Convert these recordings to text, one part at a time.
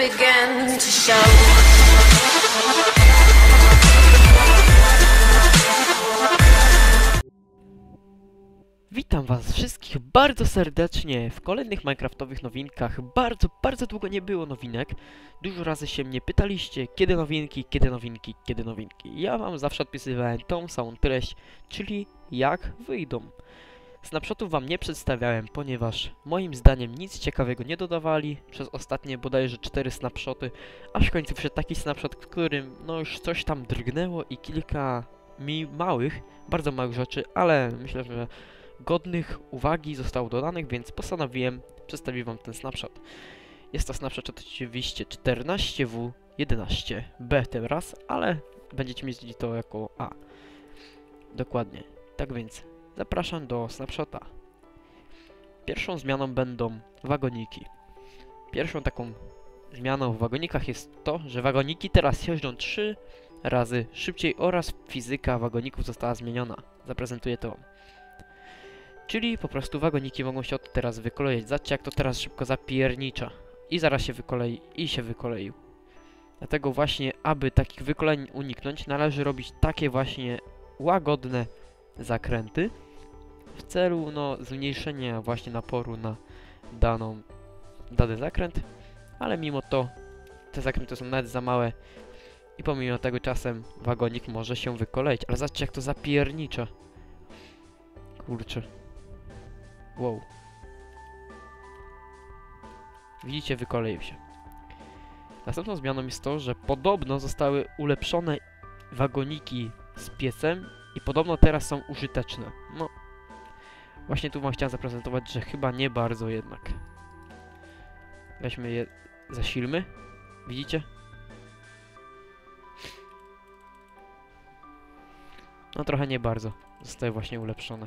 begin to show. Witam was wszystkich bardzo serdecznie w kolejnych Minecraftowych nowinkach. Bardzo, bardzo długo nie było nowinek. Dużo razy się mnie pytaliście, kiedy nowinki, kiedy nowinki, kiedy nowinki. Ja wam zawsze odpisywałem tą samą treść, czyli jak wyjdą. Snapshotów wam nie przedstawiałem, ponieważ moim zdaniem nic ciekawego nie dodawali przez ostatnie bodajże 4 snapshoty, aż w końcu wszedł taki snapshot, w którym no już coś tam drgnęło i kilka mi małych, bardzo małych rzeczy, ale myślę, że godnych uwagi zostało dodanych, więc postanowiłem przedstawić wam ten snapshot. Jest to snapshot oczywiście 14W11B teraz, ale będziecie mieli to jako A. Dokładnie. Tak więc zapraszam do snapshota. Pierwszą zmianą będą wagoniki. Pierwszą taką zmianą w wagonikach jest to, że wagoniki teraz jeżdżą 3 razy szybciej oraz fizyka wagoników została zmieniona. Zaprezentuję to wam. Czyli po prostu wagoniki mogą się od teraz wykoleić. Zobaczcie jak to teraz szybko zapiernicza. I zaraz się wykolei i się wykoleił. Dlatego właśnie, aby takich wykoleń uniknąć, należy robić takie właśnie łagodne zakręty w celu no, zmniejszenia właśnie naporu na daną, dany zakręt, ale mimo to te zakręty są nawet za małe i pomimo tego czasem wagonik może się wykoleić. Ale zobaczcie jak to zapiernicza. Kurczę. Wow. Widzicie, wykoleił się. Następną zmianą jest to, że podobno zostały ulepszone wagoniki z piecem i podobno teraz są użyteczne. No, właśnie tu wam chciałem zaprezentować, że chyba nie bardzo jednak. Weźmy je, zasilmy. Widzicie? No trochę nie bardzo. Zostały właśnie ulepszone.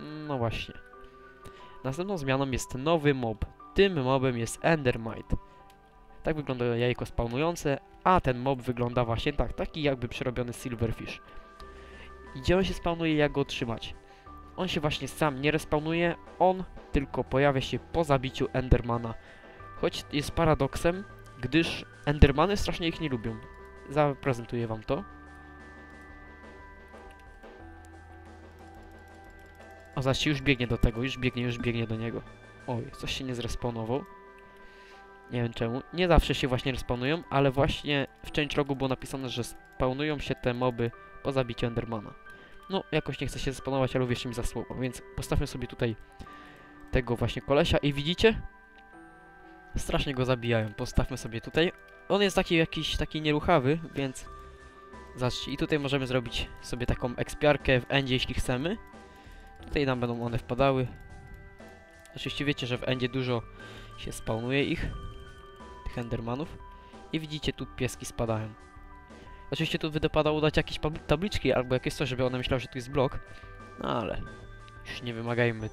No właśnie. Następną zmianą jest nowy mob. Tym mobem jest Endermite. Tak wygląda jajko spawnujące, a ten mob wygląda właśnie tak, taki jakby przerobiony Silverfish. I Gdzie on się spawnuje, jak go otrzymać? On się właśnie sam nie respawnuje, on tylko pojawia się po zabiciu Endermana. Choć jest paradoksem, gdyż Endermany strasznie ich nie lubią. Zaprezentuję wam to. O, zaś już biegnie do tego, już biegnie, już biegnie do niego. Oj, coś się nie zrespawnował. Nie wiem czemu. Nie zawsze się właśnie respawnują, ale właśnie w changelogu było napisane, że spawnują się te moby po zabiciu Endermana. No, jakoś nie chce się spawnować, ale uwierzcie mi za słowo, więc postawmy sobie tutaj tego właśnie kolesia i widzicie? Strasznie go zabijają. Postawmy sobie tutaj. On jest taki jakiś, taki nieruchawy, więc... Zobaczcie, i tutaj możemy zrobić sobie taką ekspiarkę w endzie, jeśli chcemy. Tutaj nam będą one wpadały. Oczywiście wiecie, że w endzie dużo się spawnuje ich, endermanów. I widzicie, tu pieski spadają. Oczywiście tu by dopadało dać jakieś tabliczki albo jakieś coś, żeby one myślały, że tu jest blok. No ale już nie wymagajmy,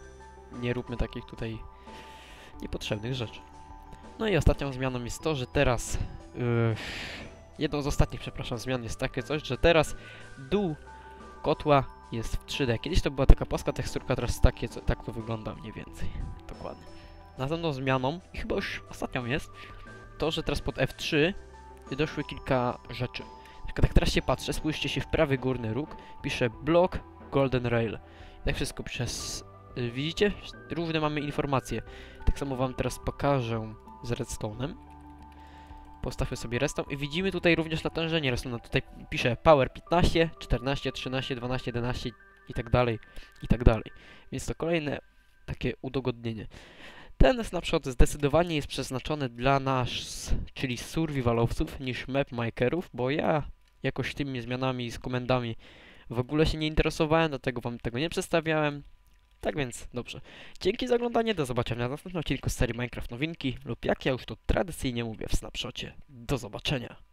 nie róbmy takich tutaj niepotrzebnych rzeczy. No i ostatnią zmianą jest to, że teraz... Yy, jedną z ostatnich, przepraszam, zmian jest takie coś, że teraz dół kotła jest w 3D. Kiedyś to była taka płaska teksturka, teraz takie, co, tak to wygląda mniej więcej. Dokładnie. Następną zmianą, i chyba już ostatnią jest, to, że teraz pod F3 doszły kilka rzeczy. Jak tak teraz się patrzę, spójrzcie się w prawy górny róg, pisze block golden rail. Tak wszystko przez... y, Widzicie? Różne mamy informacje. Tak samo wam teraz pokażę z redstone'em. Postawmy sobie redstone i widzimy tutaj również natężenie redstone'a. Tutaj pisze power 15, 14, 13, 12, 11 i tak dalej, i tak dalej. Więc to kolejne takie udogodnienie. Ten snapshot zdecydowanie jest przeznaczony dla nas, czyli survivalowców, niż mapmakerów, bo ja jakoś tymi zmianami z komendami w ogóle się nie interesowałem, dlatego wam tego nie przedstawiałem. Tak więc, dobrze. Dzięki za oglądanie, do zobaczenia w następnym odcinku z serii Minecraft Nowinki lub jak ja już to tradycyjnie mówię w snapshocie. Do zobaczenia.